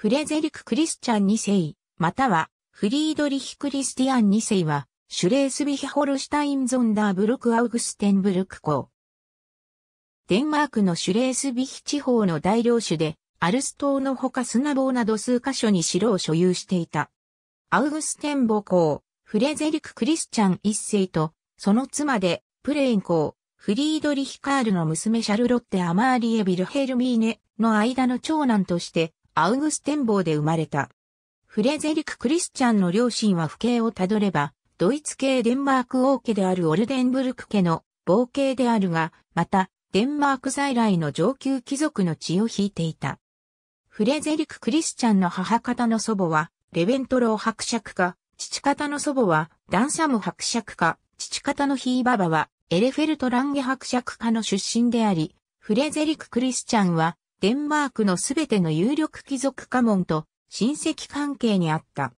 フレゼリク・クリスチャン2世、またはフリードリヒ・クリスティアン2世は、シュレースビヒ・ホルシュタイン・ゾンダーブルク・アウグステンブルク公。デンマークのシュレースビヒ地方の大領主で、アルス島のほか砂棒など数カ所に城を所有していた。アウグステンボ公、フレゼリク・クリスチャン一世と、その妻で、プレーン公、フリードリヒ・カールの娘シャルロッテ・アマーリエ・ビルヘルミーネの間の長男として、アウグステンボーで生まれた。フレゼリク・クリスチャンの両親は父兄をたどれば、ドイツ系デンマーク王家であるオルデンブルク家の傍系であるが、また、デンマーク在来の上級貴族の血を引いていた。フレゼリク・クリスチャンの母方の祖母は、レベントロー伯爵家、父方の祖母は、ダンサム伯爵家、父方のヒーババは、エレフェルト・ランゲ伯爵家の出身であり、フレゼリク・クリスチャンは、デンマークのすべての有力貴族家紋と親戚関係にあった。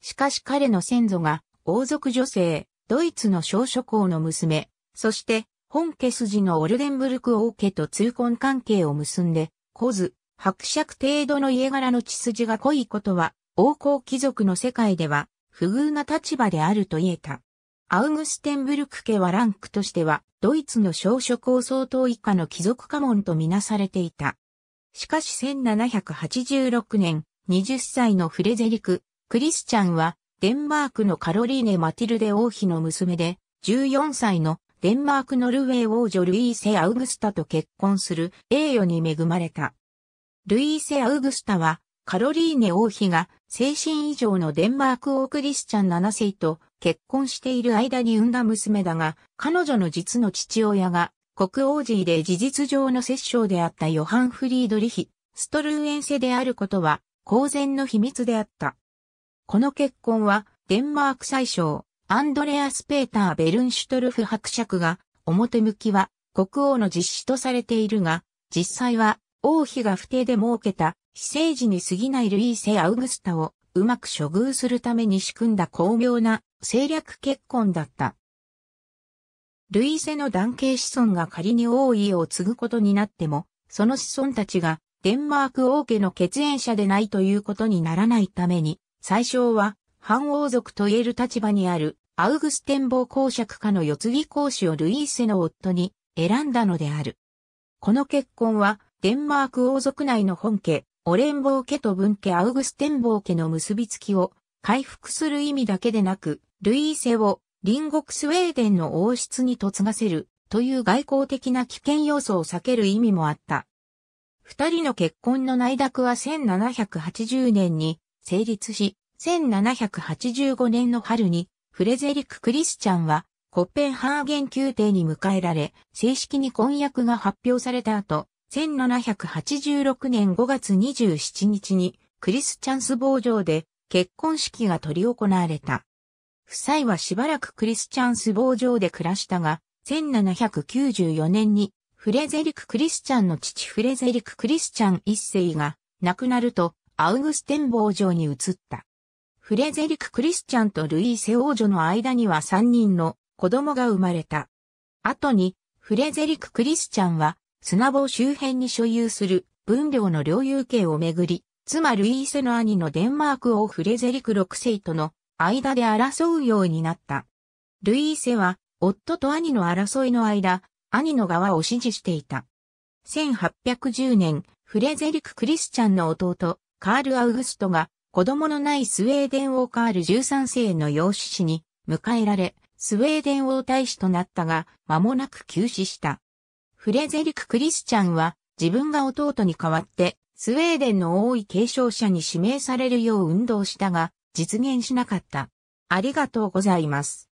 しかし彼の先祖が王族女性、ドイツの小諸公の娘、そして本家筋のオルデンブルク王家と通婚関係を結んで、小図、伯爵程度の家柄の血筋が濃いことは、王侯貴族の世界では不遇な立場であると言えた。アウグステンブルク家はランクとしては、ドイツの小諸公相当以下の貴族家紋とみなされていた。しかし1786年、20歳のフレゼリク・クリスチャンは、デンマークのカロリーネ・マティルデ王妃の娘で、14歳のデンマーク・ノルウェー王女ルイーセ・アウグスタと結婚する栄誉に恵まれた。ルイーセ・アウグスタは、カロリーネ王妃が精神以上のデンマーク王クリスチャン7世と結婚している間に産んだ娘だが、彼女の実の父親が国王寺で事実上の摂政であったヨハン・フリードリヒ、ストルーエンセであることは公然の秘密であった。この結婚はデンマーク宰相、アンドレアス・ペーター・ベルンシュトルフ伯爵が表向きは国王の実施とされているが、実際は王妃が不定で設けた非政治に過ぎないルイーセ・アウグスタをうまく処遇するために仕組んだ巧妙な政略結婚だった。ルイーセの男系子孫が仮に王位を継ぐことになっても、その子孫たちがデンマーク王家の血縁者でないということにならないために、最小は反王族と言える立場にあるアウグステンボー公爵家の世継ぎ公子をルイーセの夫に選んだのである。この結婚はデンマーク王族内の本家、オレンボー家と文家アウグステンボー家の結びつきを回復する意味だけでなく、ルイーセを隣国スウェーデンの王室に嫁がせるという外交的な危険要素を避ける意味もあった。二人の結婚の内諾は1780年に成立し、1785年の春にフレゼリック・クリスチャンはコッペンハーゲン宮廷に迎えられ、正式に婚約が発表された後、1786年5月27日にクリスチャンス坊城で結婚式が執り行われた。夫妻はしばらくクリスチャンス坊城で暮らしたが、1794年にフレゼリク・クリスチャンの父フレゼリク・クリスチャン一世が亡くなるとアウグステン坊城に移った。フレゼリク・クリスチャンとルイーセ王女の間には3人の子供が生まれた。後にフレゼリク・クリスチャンは砂棒周辺に所有する分量の領有権をめぐり、妻ルイーセの兄のデンマーク王フレゼリク6世との間で争うようになった。ルイーセは、夫と兄の争いの間、兄の側を支持していた。1810年、フレゼリク・クリスチャンの弟、カール・アウグストが、子供のないスウェーデン王カール13世の養子氏に迎えられ、スウェーデン王太子となったが、間もなく急死した。フレゼリク・クリスチャンは、自分が弟に代わって、スウェーデンの王位継承者に指名されるよう運動したが、実現しなかった。ありがとうございます。